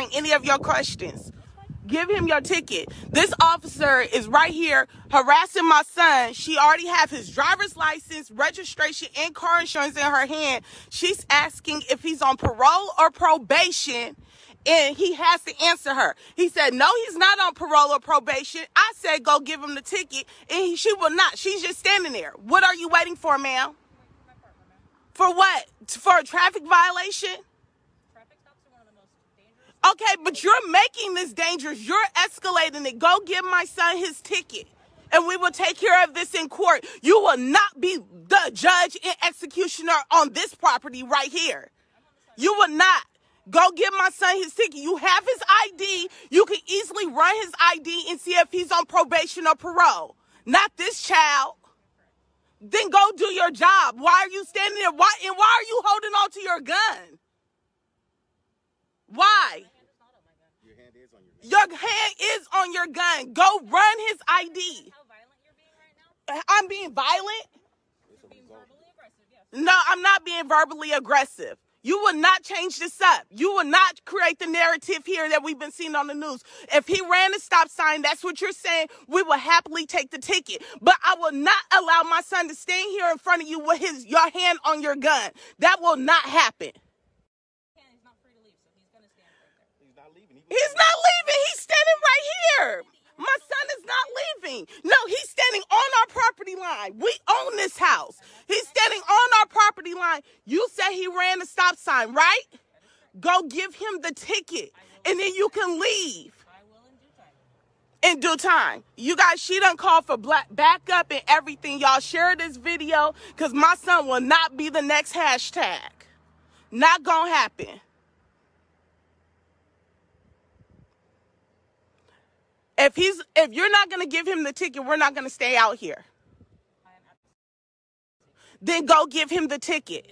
any of your questions. Give him your ticket. This officer is right here harassing my son. She already have his driver's license, registration, and car insurance in her hand. She's asking if he's on parole or probation. And he has to answer her. He said, no, he's not on parole or probation. I said, go give him the ticket. And he, she will not. She's just standing there. What are you waiting for, ma'am? For what? For a traffic violation? Okay, but you're making this dangerous. You're escalating it. Go give my son his ticket. And we will take care of this in court. You will not be the judge and executioner on this property right here. You will not. Go give my son his ticket. You have his ID. You can easily run his ID and see if he's on probation or parole. Not this child. Then go do your job. Why are you standing there? Why and why are you holding on to your gun? Why? Your hand is on your Your hand is on your gun. Go run his ID. How violent you're being right? I'm being violent. Being result. verbally aggressive, yes. No, I'm not being verbally aggressive. You will not change this up. You will not create the narrative here that we've been seeing on the news. If he ran a stop sign, that's what you're saying, we will happily take the ticket. But I will not allow my son to stand here in front of you with his your hand on your gun. That will not happen. Can he's not free to leave, so he's gonna stand right there. He's not leaving. He He's not leaving. He's standing right here. My son is not leaving. No, he's standing on our property line. We own this house. He's standing on our property line. You said he ran a stop sign, right? Go give him the ticket and then you can leave I will in due time. in due time. You guys, she done called for black backup and everything. Y'all share this video because my son will not be the next hashtag. Not gonna happen. If he's if you're not gonna give him the ticket, we're not gonna stay out here. Then go give him the ticket.